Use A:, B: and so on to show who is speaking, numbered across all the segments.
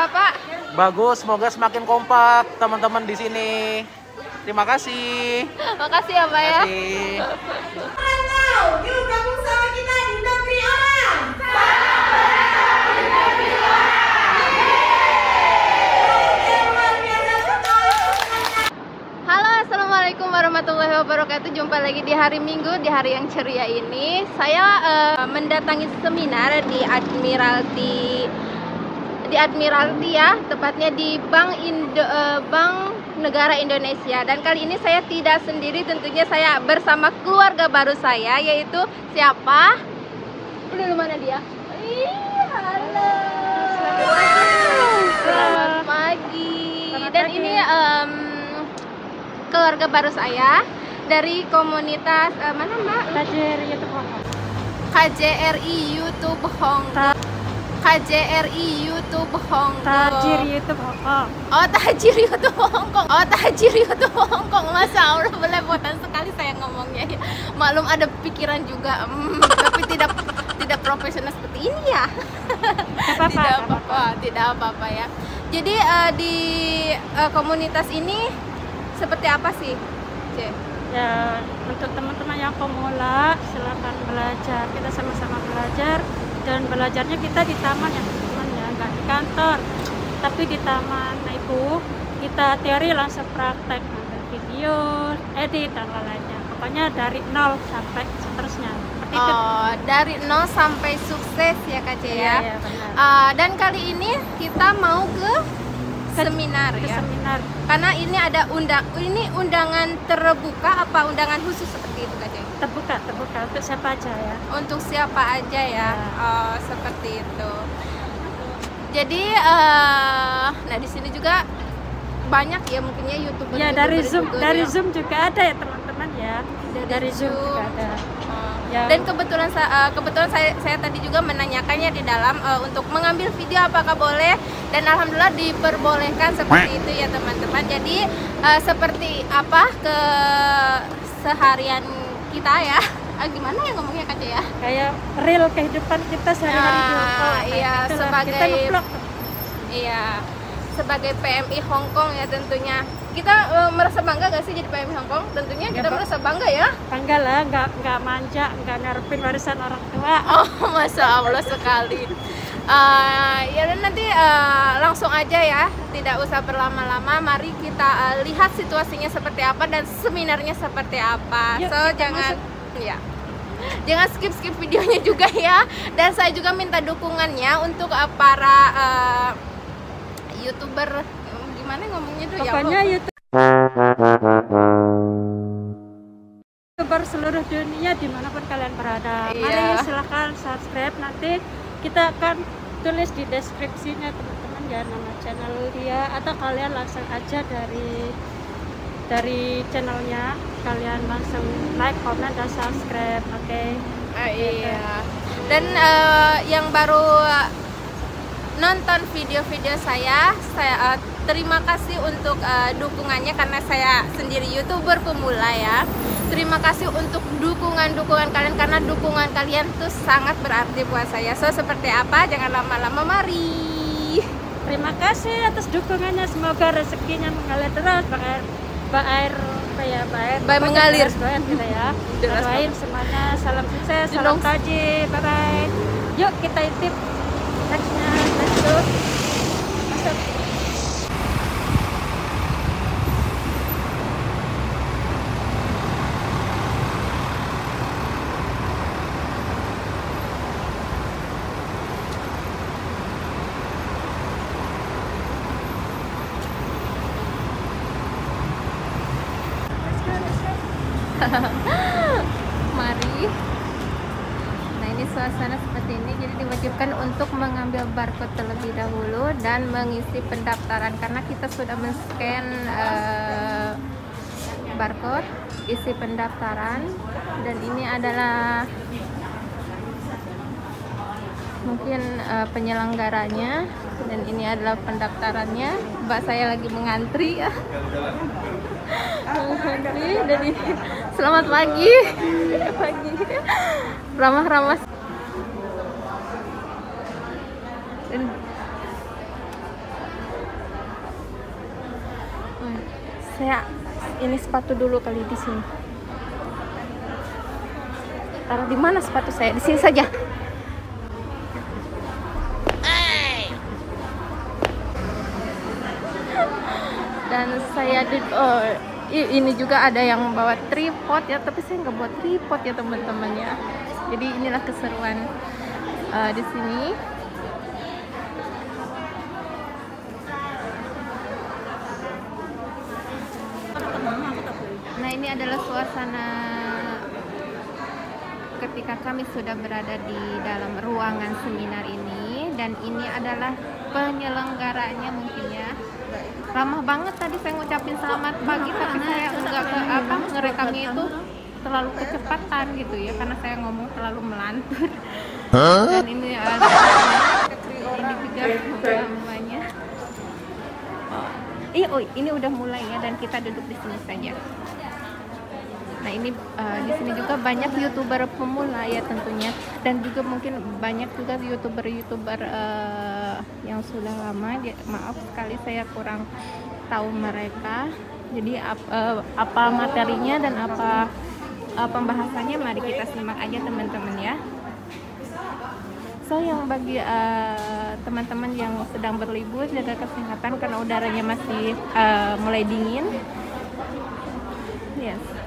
A: Bapak?
B: Bagus, semoga semakin kompak teman-teman di sini. Terima kasih.
A: Makasih ya, Pak ya.
B: Terima kasih.
C: Yuk gabung sama kita di negeri orang.
A: Halo, Assalamualaikum warahmatullahi wabarakatuh Jumpa lagi di hari Minggu, di hari yang ceria ini Saya eh, mendatangi seminar di Admiralty Di Admiralty ya, tepatnya di Bank, Indo, eh, Bank Negara Indonesia Dan kali ini saya tidak sendiri, tentunya saya bersama keluarga baru saya Yaitu siapa? Udah mana dia? Ih, halo Selamat pagi Dan ini em, keluarga baru saya dari komunitas eh, mana mbak?
D: KJRI YouTube Hong
A: KJRI YouTube Hong Kong. KJRI YouTube Hong Kong.
D: Tajir YouTube Hong Kong.
A: Oh Tajir YouTube Hong Kong. Oh Tajir YouTube Hong Kong. Masa Allah belepotan sekali saya ngomongnya. Maklum ada pikiran juga, Hmm, tapi tidak tidak profesional seperti ini ya.
D: Gak apa-apa,
A: tidak apa-apa, tidak apa-apa ya. Jadi eh, di eh, komunitas ini seperti apa sih, C?
D: Ya untuk teman-teman yang pemula silakan belajar. Kita sama-sama belajar dan belajarnya kita di taman ya teman-teman ya, nggak di kantor. Tapi di taman nah, ibu kita teori langsung praktek ambil video, edit dan lain-lainnya. Pokoknya dari nol sampai seterusnya. Seperti itu.
A: Oh, dari nol sampai sukses ya Kak C
D: Iya,
A: ya.
D: iya, benar.
A: Ah, dan kali ini kita mau ke
D: Ke-
A: seminar
D: Ke
A: ya.
D: seminar
A: Karena ini ada undang ini undangan terbuka apa undangan khusus seperti itu Kak
D: terbuka, terbuka untuk siapa aja ya.
A: Untuk siapa aja ya?
D: Ya.
A: Oh, seperti itu. Jadi eh nah di sini juga banyak ya mungkinnya youtuber
D: Ya dari
A: YouTuber
D: Zoom,
A: juga
D: dari
A: ya.
D: Zoom juga ada ya teman-teman ya.
A: Dari
D: Dari Zoom
A: Zoom.
D: juga ada. Ya.
A: Dan kebetulan eh, kebetulan saya saya tadi juga menanyakannya di dalam eh, untuk mengambil video apakah boleh dan alhamdulillah diperbolehkan seperti itu ya teman-teman. Jadi eh, seperti apa ke seharian kita ya? Ah, gimana ya ngomongnya Kak ya?
D: kayak real kehidupan kita sehari-hari di Kayak
A: iya, sebagai-
D: kita.
A: Iya. Sebagai PMI Hong Kong ya tentunya. Kita eh, merasa bangga gak sih jadi PMI Hong Kong? Tentunya
D: Ya,
A: kita merasa bangga ya.
D: bangga lah nggak nggak manja nggak ngarepin warisan orang tua
A: Oh, masya Allah sekali. Eh, ya dan nanti eh, langsung aja ya, tidak usah berlama-lama. Mari kita eh, lihat situasinya seperti apa dan seminarnya seperti apa.
D: Yuk,
A: so jangan, ya, jangan skip skip videonya juga ya. Dan saya juga minta dukungannya untuk para eh, youtuber gimana ngomongnya tuh ya
D: pokoknya. YouTube youtuber seluruh dunia di mana pun kalian berada.
A: Iya.
D: mari silahkan subscribe. Nanti kita akan tulis di deskripsinya teman-teman. Ya nama channel dia. Atau kalian langsung aja dari dari channelnya. Kalian langsung like, comment, dan subscribe. Oke?
A: Ah, iya. Dan eh, yang baru nonton video-video saya, saya eh, terima kasih untuk eh, dukungannya karena saya sendiri youtuber pemula ya. Terima kasih untuk dukungan-dukungan kalian karena dukungan kalian tuh sangat berarti buat saya. So seperti apa? Jangan lama-lama, mari.
D: Terima kasih atas dukungannya. Semoga rezekinya mengalir terus, Mbak Air. Mbak Air, apa ya, Mbak Air?
A: Mbak mengalir.
D: Deras banget kita ya. Doain semuanya, salam sukses, salam taji, bye bye. Yuk kita intip nextnya,
A: Mari. Suasana seperti ini jadi diwajibkan untuk mengambil barcode terlebih dahulu dan mengisi pendaftaran karena kita sudah men-scan eh, barcode, isi pendaftaran dan ini adalah mungkin eh, penyelenggaranya dan ini adalah pendaftarannya. Mbak saya lagi mengantri ya. mengantri selamat pagi. pagi. Ramah-ramah. Saya ini sepatu dulu kali di sini. Taruh di mana sepatu saya? Di sini saja. Dan saya di, oh, ini juga ada yang bawa tripod ya, tapi saya nggak buat tripod ya teman-temannya. Jadi inilah keseruan uh, di sini. Ini adalah suasana ketika kami sudah berada di dalam ruangan seminar ini. Dan ini adalah penyelenggaranya mungkin ya. Ramah banget tadi saya ngucapin selamat pagi tapi saya enggak ke apa ngerekamnya itu terlalu kecepatan gitu ya karena saya ngomong terlalu melantur. Dan ini ada ini juga namanya. Ih, oh, ini udah mulai ya dan kita duduk di sini saja. Nah ini eh, di sini juga banyak youtuber pemula ya tentunya dan juga mungkin banyak juga youtuber-youtuber eh, yang sudah lama. Dia- Maaf sekali saya kurang tahu mereka. Jadi ap- eh, apa materinya dan apa eh, pembahasannya mari kita simak aja teman-teman ya. So yang bagi teman-teman yang sedang berlibur jaga kesehatan karena udaranya masih eh, mulai dingin. Yes.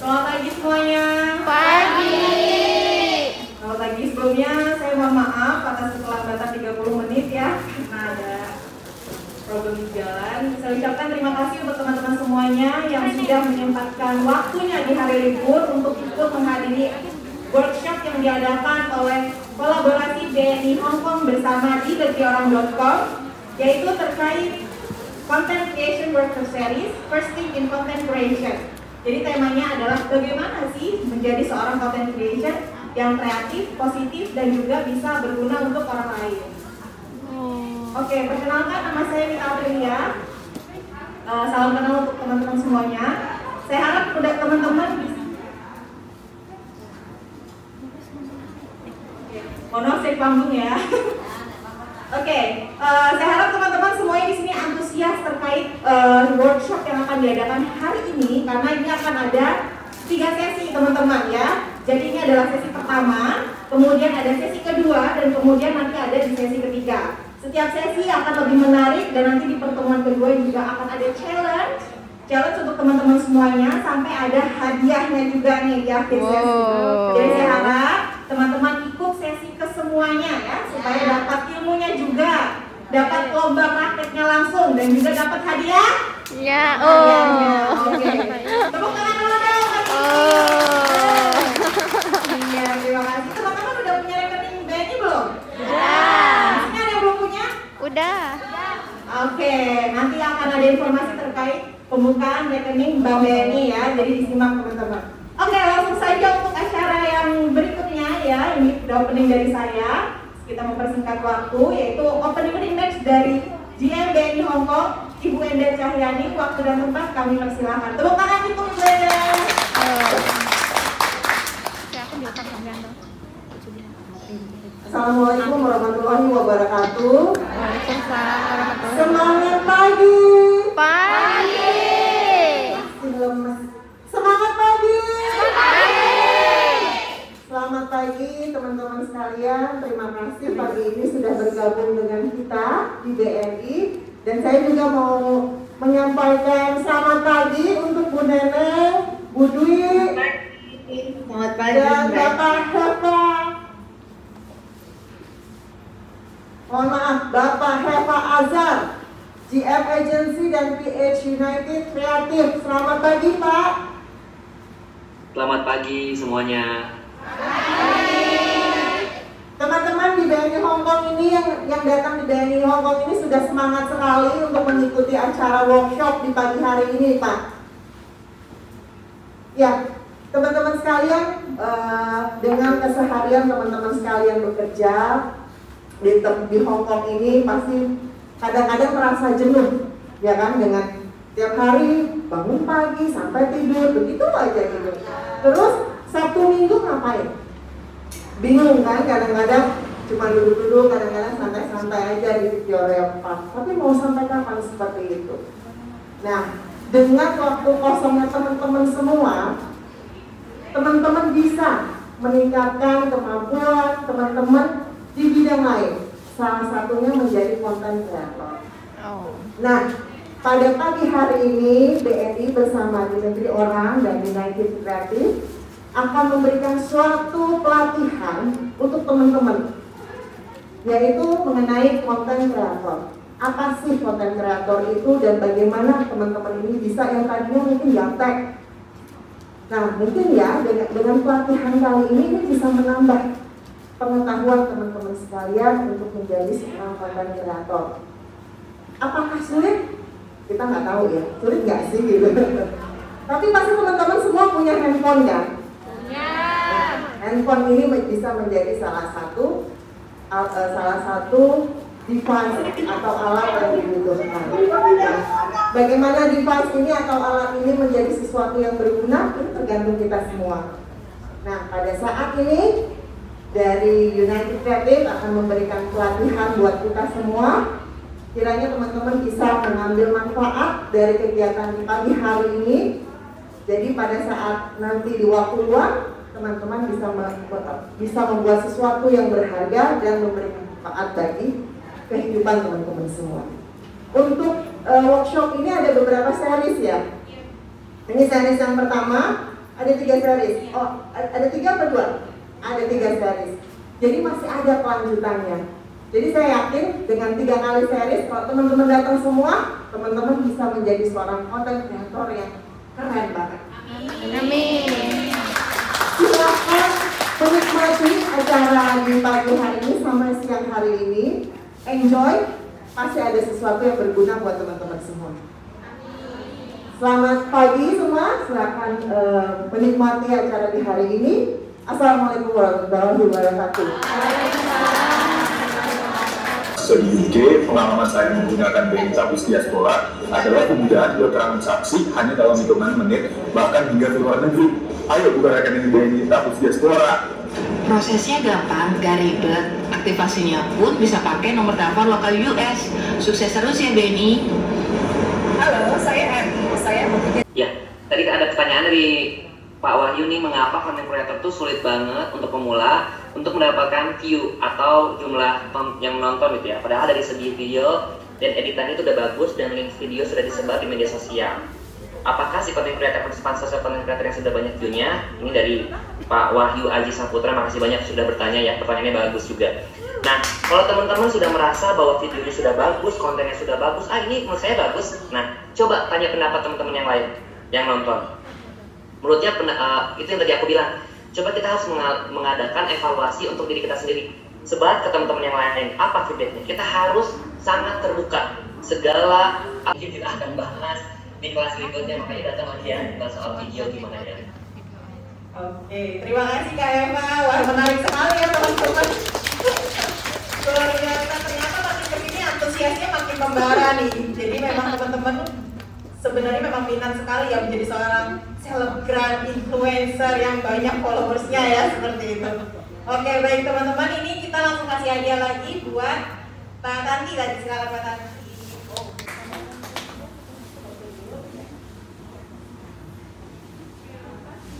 C: Selamat pagi semuanya.
A: Pagi.
C: Selamat pagi sebelumnya saya mohon maaf atas keterlambatan 30 menit ya karena ada problem di jalan. Saya ucapkan terima kasih untuk teman-teman semuanya yang sudah menyempatkan waktunya di hari libur untuk ikut menghadiri workshop yang diadakan oleh kolaborasi BNI Hong Kong bersama di degiorang.com yaitu terkait Content Creation Workshop Series First Thing in Content Creation. Jadi temanya adalah bagaimana sih menjadi seorang content creation yang kreatif, positif, dan juga bisa berguna untuk orang lain. Oke, perkenalkan nama saya Mita Aprilia. Eh, salam kenal untuk teman-teman semuanya. Saya harap udah teman-teman bisa. Mohon maaf saya panggung ya. Oke, eh, saya harap teman-teman semuanya di sini antusias terkait eh, workshop yang akan diadakan hari ini karena ini akan ada tiga sesi teman-teman ya. Jadi ini adalah sesi pertama, kemudian ada sesi kedua, dan kemudian nanti ada di sesi ketiga. Setiap sesi akan lebih menarik dan nanti di pertemuan kedua juga akan ada challenge, challenge untuk teman-teman semuanya sampai ada hadiahnya juga nih di akhir sesi.
A: Wow.
C: Jadi saya harap teman-teman ikut sesi kesemuanya ya supaya dapat dapat lomba prakteknya langsung dan juga dapat hadiah.
A: Ya,
C: Hadiahnya.
A: oh.
C: Oke. Tepuk tangan dulu dong.
A: Oh.
C: Iya, terima kasih. Teman-teman udah punya rekening BNI belum?
A: Udah.
C: Di sini ada yang belum punya?
A: Udah.
C: Oke, nanti akan ada informasi terkait pembukaan rekening Bank BNI ya, jadi disimak teman-teman. Oke, langsung saja untuk acara yang berikutnya ya, ini udah opening dari saya. Kita mempersingkat waktu, yaitu opening match dari GM BNI Hong Kong, Ibu Enda Cahyani. Waktu dan tempat kami persilahkan. Tepuk tangan untuk Ibu Enda. Assalamualaikum warahmatullahi wabarakatuh.
A: Waalaikumsalam warahmatullahi
C: Semangat pagi.
A: Pagi.
C: Masih lemes. Semangat pagi. Selamat pagi teman-teman sekalian. Terima kasih pagi ini sudah bergabung dengan kita di BNI dan saya juga mau menyampaikan selamat pagi untuk Bu Neneng, Bu Dwi,
E: Selamat pagi,
C: dan. Bapak Heva. Mohon maaf, Bapak Heva Azhar, GF Agency dan PH United Kreatif. Selamat pagi Pak.
E: Selamat pagi semuanya.
C: Teman-teman di BNI Hong Kong ini yang yang datang di BNI Hong Kong ini sudah semangat sekali untuk mengikuti acara workshop di pagi hari ini, Pak. Ya, teman-teman sekalian, eh, dengan keseharian teman-teman sekalian bekerja di, di Hong Kong ini pasti kadang-kadang merasa jenuh, ya kan, dengan tiap hari bangun pagi sampai tidur begitu aja gitu. Terus Sabtu Minggu ngapain? Bingung kan kadang-kadang cuma duduk-duduk kadang-kadang santai-santai
F: santai aja di video lempar. Tapi mau sampai kapan seperti itu? Nah, dengan waktu kosongnya teman-teman semua, teman-teman bisa meningkatkan kemampuan teman-teman di bidang lain. Salah satunya menjadi konten kreator.
A: Oh.
F: Nah, pada pagi hari ini BNI bersama di Negeri Orang dan United Creative akan memberikan suatu pelatihan untuk teman-teman yaitu mengenai konten kreator. Apa sih konten kreator itu dan bagaimana teman-teman ini bisa yang tadinya mungkin gaptek. Nah, mungkin ya dengan, dengan pelatihan kali ini ini bisa menambah pengetahuan teman-teman sekalian untuk menjadi seorang konten kreator. Apakah sulit? Kita nggak tahu ya, sulit nggak sih gitu. Tapi pasti teman-teman semua punya handphone kan? Handphone ini bisa menjadi salah satu uh, salah satu device atau alat yang dibutuhkan. Bagaimana device ini atau alat ini menjadi sesuatu yang berguna itu tergantung kita semua. Nah, pada saat ini dari United Creative akan memberikan pelatihan buat kita semua. Kiranya teman-teman bisa mengambil manfaat dari kegiatan pagi hari ini. Jadi pada saat nanti di waktu luang, teman-teman bisa bisa membuat sesuatu yang berharga dan memberikan manfaat bagi kehidupan teman-teman semua. Untuk uh, workshop ini ada beberapa series ya. Ini series yang pertama, ada tiga series. Oh, ada tiga apa dua? Ada tiga series. Jadi masih ada kelanjutannya. Jadi saya yakin dengan tiga kali series, kalau teman-teman datang semua, teman-teman bisa menjadi seorang content creator yang keren banget.
A: Amin.
F: Silakan menikmati acara di pagi hari ini sama siang hari ini. Enjoy, pasti ada sesuatu yang berguna buat teman-teman semua. Selamat pagi semua, silakan uh, menikmati acara di hari ini. Assalamualaikum warahmatullahi wabarakatuh.
G: UK, pengalaman saya menggunakan BNI Tabus Diaspora adalah kemudahan bertransaksi hanya dalam hitungan menit, bahkan hingga ke luar negeri. Ayo buka rekening BNI Tabus Diaspora.
H: Prosesnya gampang, gak ribet. Aktivasinya pun bisa pakai nomor telepon lokal US. Sukses terus ya BNI.
C: Halo, saya Emi. Saya bekerja.
E: Ya, tadi kan ada pertanyaan dari Pak Wahyu nih mengapa konten creator itu sulit banget untuk pemula untuk mendapatkan view atau jumlah yang menonton gitu ya. Padahal dari segi video dan editannya itu udah bagus dan link video sudah disebar di media sosial. Apakah si konten creator partisipasi sosial konten creator yang sudah banyak view-nya? Ini dari Pak Wahyu Aji Saputra, makasih banyak sudah bertanya ya, pertanyaannya bagus juga. Nah, kalau teman-teman sudah merasa bahwa videonya sudah bagus, kontennya sudah bagus, ah ini menurut saya bagus. Nah, coba tanya pendapat teman-teman yang lain yang nonton. Menurutnya uh, itu yang tadi aku bilang, coba kita harus mengadakan evaluasi untuk diri kita sendiri sebar ke teman-teman yang lain apa feedbacknya kita harus sangat terbuka segala apa yang kita akan bahas di kelas berikutnya makanya datang lagi ya bahas soal video gimana ya
C: Oke, terima kasih Kak Eva. Wah, menarik sekali ya teman-teman. Luar biasa, ternyata makin ke sini antusiasnya makin membara nih. Jadi memang teman-teman sebenarnya memang minat sekali ya menjadi seorang selebgram influencer yang banyak followersnya ya seperti itu. Oke baik teman-teman ini kita langsung kasih hadiah lagi buat Pak Tanti lagi silakan Pak Tanti.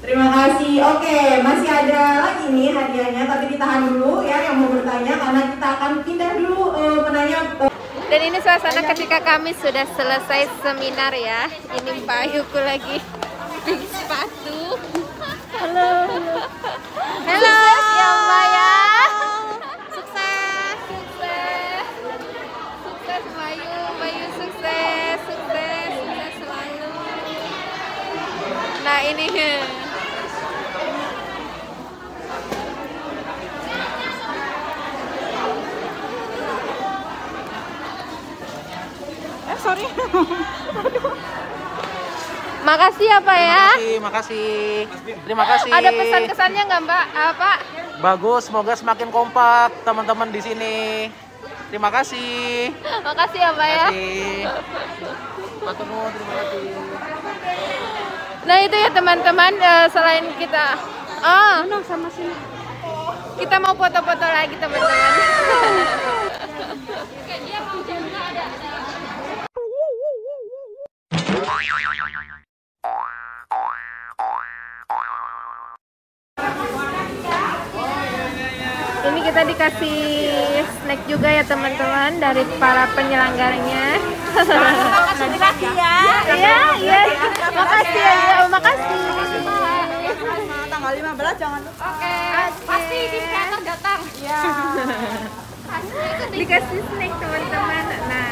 C: Terima kasih. Oke, masih ada lagi nih hadiahnya, tapi ditahan dulu ya yang mau bertanya karena kita akan pindah dulu uh, menanya. Uh,
A: Dan ini suasana ketika kami sudah selesai seminar ya. Ini Pak Yuku lagi sepatu. Pak ya.
B: Terima kasih. Terima kasih.
A: Ada pesan-kesannya nggak Mbak? Ah, apa
B: Bagus, semoga semakin kompak teman-teman di sini. Terima kasih.
A: Makasih ya Pak ya.
B: Pak terima kasih.
A: Nah itu ya teman-teman ya, selain kita, oh
D: sama sini.
A: Kita mau foto-foto lagi teman-teman. Kita dikasih snack juga ya teman-teman dari para penyelenggaranya.
C: Terima kasih ya.
A: Iya, iya. Makasih ya, iya, makasih.
C: Tanggal 15 jangan lupa.
A: Oke, pasti diskon datang. Iya. Dikasih snack teman-teman. Nah,